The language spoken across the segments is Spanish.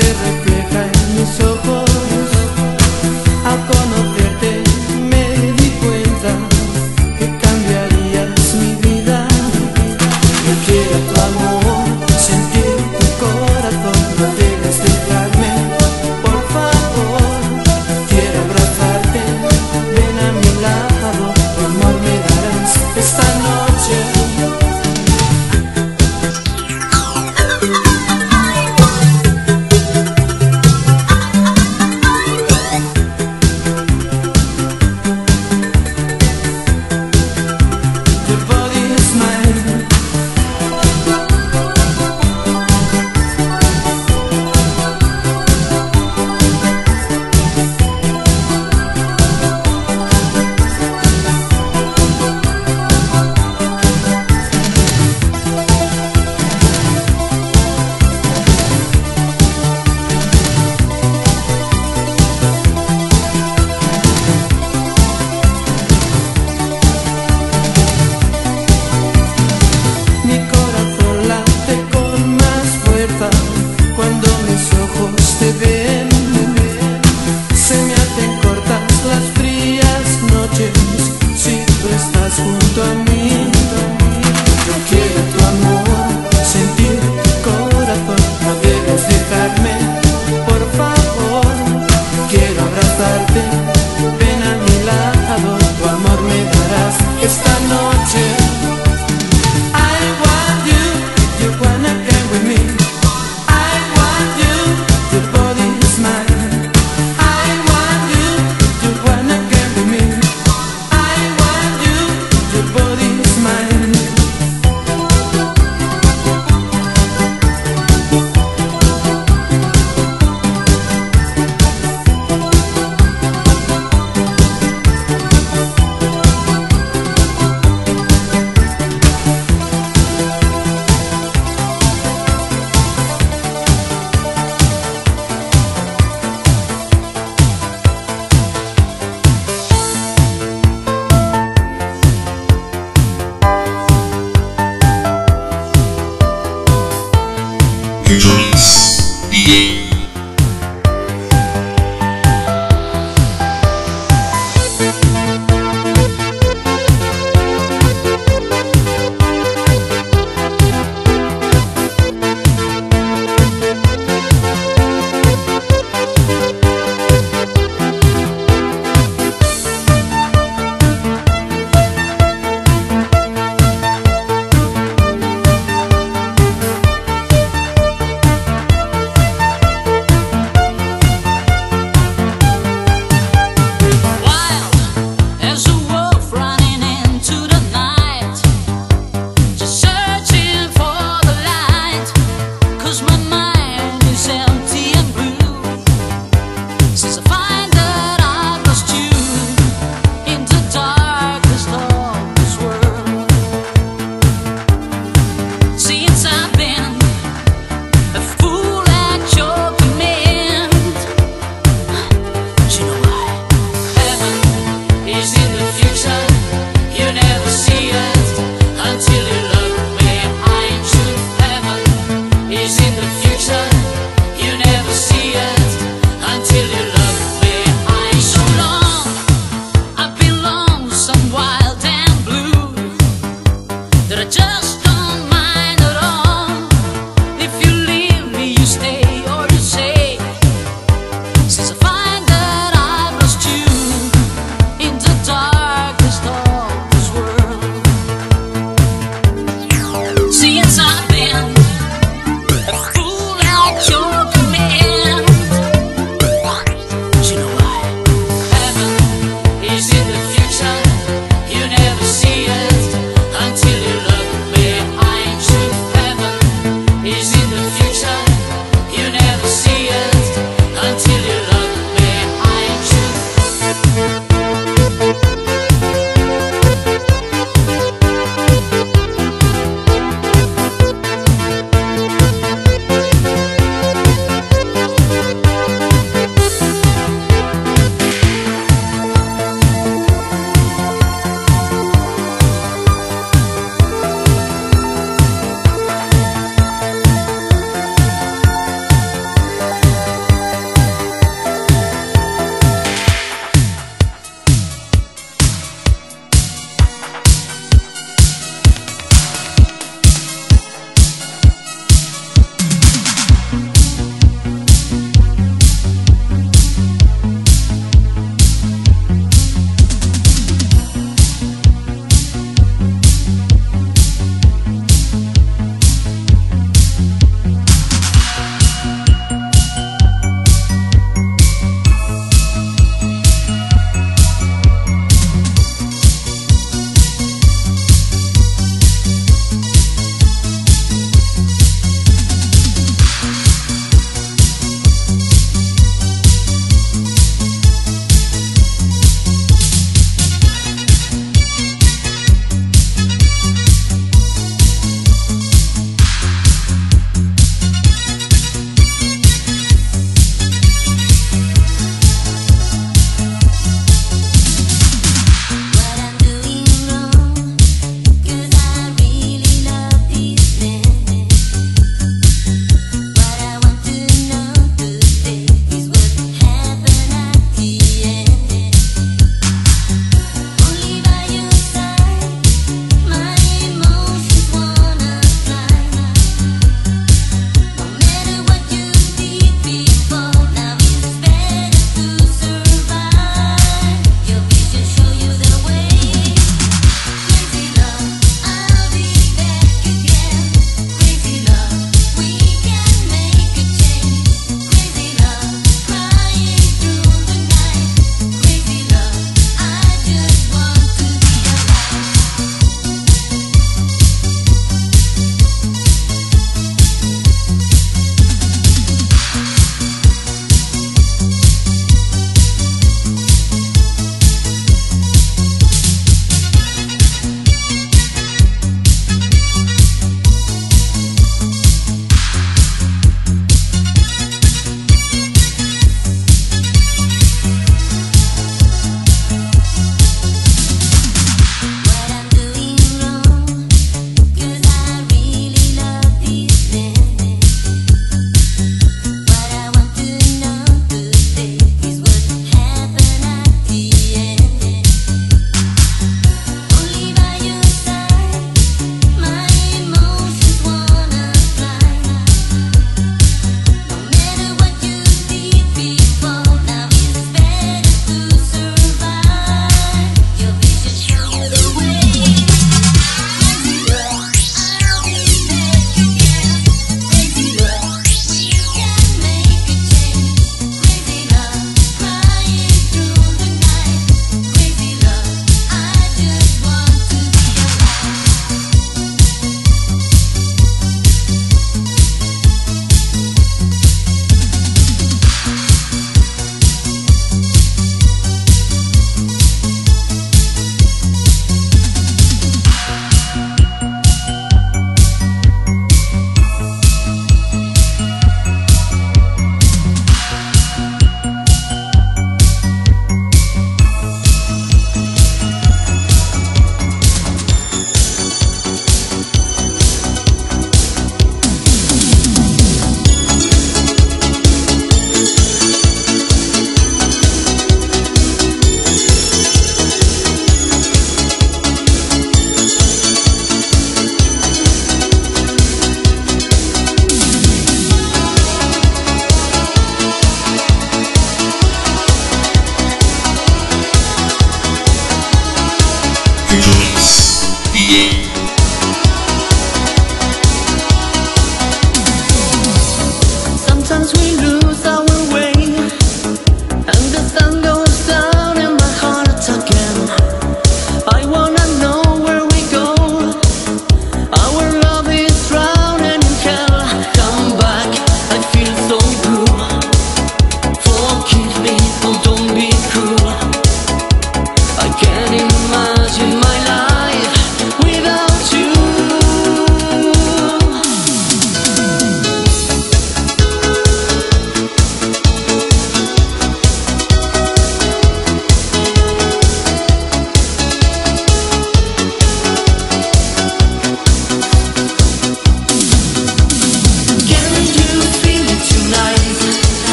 se repite.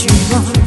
寂寞。